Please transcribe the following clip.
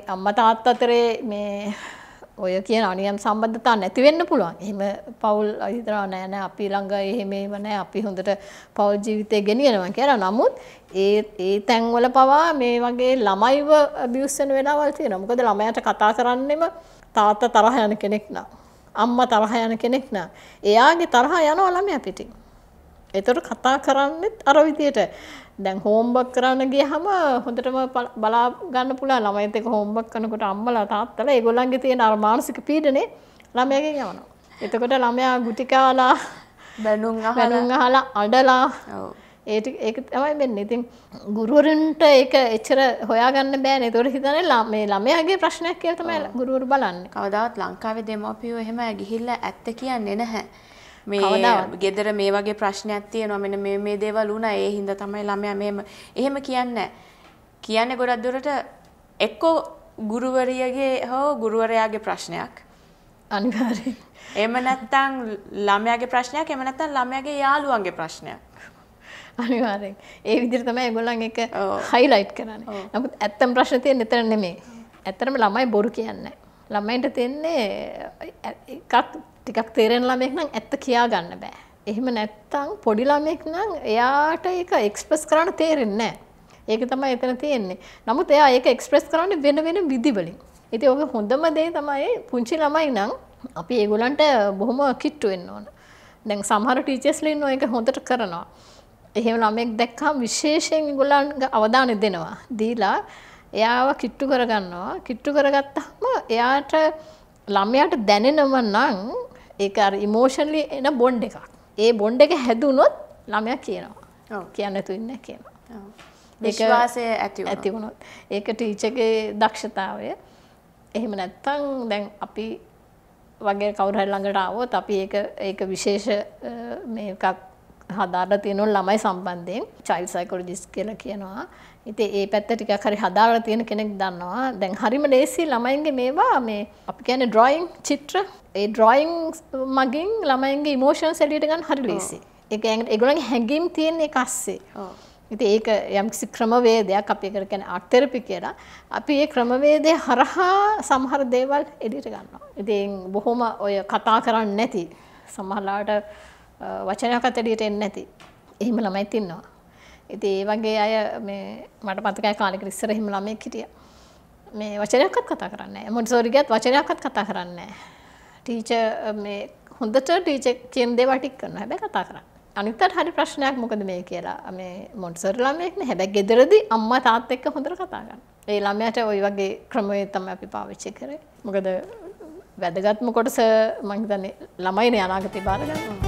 අම්ම තාත්ත අතරේ මේ ඔය කියන අනියම් සම්බන්ධතා නැති වෙන්න පුළුවන්. එහෙම පවුල් හිතනවා නෑ නෑ අපි ළඟ එහෙම ඒව නෑ අපි හොඳට පවුල් ජීවිතය ගෙනියනවා කියලා. නමුත් ඒ ඒ තැන්වල පවා මේ වගේ ළමයිව අබියුස් වෙන වෙලාවල් තියෙනවා. මොකද ළමයාට කතා කරන්නෙම තාත්තා තරහ යන කෙනෙක් නම් අම්මා තරහ යන කෙනෙක් නම් එයාගේ තරහ යනවා ළමයා පිටින්. ඒතර කතා කරන්නෙත් අර විදියට දැන් හෝම්බක් කරන්න ගියහම හොඳටම බලා ගන්න පුළුවන් ළමයිත් එක්ක හෝම්බක් කරනකොට අම්මලා තාත්තලා ඒගොල්ලන්ගේ තියෙන අර මානසික පීඩනේ ළමයාගෙන් යවනවා. එතකොට ළමයා ගුටි කාලා බැනුම් අහලා බැනුම් අහලා අඬලා ඔව් ඒ ටික ඒක තමයි වෙන්නේ. ඉතින් ගුරුවරුන්ට ඒක එච්චර හොයාගන්න බෑනේ. ඒතකොට හිතන්නේ මේ ළමයාගේ ප්‍රශ්නයක් කියලා තමයි ගුරුවරු බලන්නේ. කවදාවත් ලංකාවේ දෙමව්පියෝ එහෙම ගිහිල්ලා ඇත්ත කියන්නේ නැහැ. මේ. ගෙදර මේ වගේ ප්‍රශ්නයක් තියෙනවා මෙන්න මේ මේ දේවල් වුණා ඒ හින්දා තමයි ළමයා මෙහෙම එහෙම කියන්නේ. කියන්නේ ගොඩක් දුරට එක්කෝ ගුරුවරියගේ හෝ ගුරුවරයාගේ ප්‍රශ්නයක්. අනිවාර්යයෙන්. එහෙම නැත්නම් ළමයාගේ ප්‍රශ්නයක් එහෙම නැත්නම් ළමයාගේ යාළුවන්ගේ ප්‍රශ්නයක්. අනිවාර්යෙන්. ඒ විදිහට තමයි ඒගොල්ලන් එක. හයිලයිට් කරන්නේ. නමුත් ඇත්තම ප්‍රශ්න තියෙන්නේ එතන නෙමෙයි. ඇත්තටම ළමයි බොරු කියන්නේ. ළමයින්ට තියෙන්නේ එකක් ටිකක් තේරෙන ළමයෙක් නම් ඇත්ත කියා ගන්න බෑ. එහෙම නැත්තම් පොඩි ළමයෙක් නම් එයාට ඒක එක්ස්ප්‍රස් කරන්න තේරෙන්නේ නැහැ. ඒක තමයි එතන තියෙන්නේ. නමුත් එයා ඒක එක්ස්ප්‍රස් කරන්නේ වෙන වෙන විදි වලින්. ඉතින් ඔක හොඳම දේ තමයි පුංචි ළමයි නම් අපි ඒගොල්ලන්ට බොහොම කිට්ටු වෙන්න ඕන. දැන් සමහර ටීචර්ස්ලා ඉන්නවා ඒක හොඳට කරනවා. එහෙම ළමෙක් දැක්කම විශේෂයෙන් ඒගොල්ලන්ගේ අවධානය දෙනවා. දීලා එයාව කිට්ටු කරගන්නවා. කිට්ටු කරගත්තාම එයාට ළමයාට දැනෙනව නම් ඒක අර ඉමෝෂනලි එන බොන්ඩ් එකක්. ඒ බොන්ඩ් එක හැදුනොත් ළමයා කියනවා. කියන්න නැතු ඉන්නේ කියනවා. විශ්වාසය ඇති වුණා. ඇති වුණොත්. ඒක ටීචර්ගේ දක්ෂතාවය. එහෙම නැත්තම් දැන් අපි වගේ කවුරු හරි ළඟට ආවොත් අපි ඒක ඒක විශේෂ මේකක් හදාලා තියෙන ළමයි සම්බන්ධයෙන් චයිල්ඩ් සයිකොලොජිස්ට් කියලා කියනවා. ඉතින් ඒ පැත්ත ටිකක් හරි හදාලා තියෙන කෙනෙක් දන්නවා. දැන් හරිම ලේසි ළමයින්ගේ මේවා මේ අපි කියන්නේ ඩ්‍රොයිං චිත්‍ර. ඒ ඩ්‍රොයිං මගින් ළමයින්ගේ ඉමෝෂන්ස් එළියට ගන්න හරි ලේසි. ඒක ඒගොල්ලන්ගේ හැඟීම් තියෙන එක අස්සේ. ඔව්. ඉතින් ඒක යම්කිසි ක්‍රමවේදයක් අපි ඒකට කියන්නේ ආර්ට් තෙරපි කියලා. අපි ඒ ක්‍රමවේදය හරහා සමහර දේවල් එළියට ගන්නවා. ඉතින් බොහොම ඔය කතා කරන්නේ නැති සමහරලාට වචනයක්වත් එළියට එන්නේ නැති එහෙම ළමයිත් ඉන්නවා. ඉතින් ඒ වගේ අය මේ මට මතකයි කාලෙකට ඉස්සර එහෙම ළමෙක් හිටියා. මේ වචනයක්වත් කතා කරන්නේ නැහැ. මොන්ටිසෝරි ගියත් වචනයක්වත් කතා කරන්නේ නැහැ. ටීචර් මේ හොඳට ටීචර් කියන දේවල් ටික කරනවා. හැබැයි කතා කරන්නේ. අනිත්තට හරි ප්‍රශ්නයක් මොකද මේ කියලා මේ මොන්ටිසෝරි ළමයෙක් නේ. හැබැයි ගෙදරදී අම්මා තාත්තා එක්ක හොඳට කතා කරනවා. ඒ ළමයාට ওই වගේ ක්‍රමවේද තමයි අපි පාවිච්චි කරේ. මොකද වැදගත්ම කොටස මම හිතන්නේ ළමයිනේ අනාගතේ බාර ගන්නවා.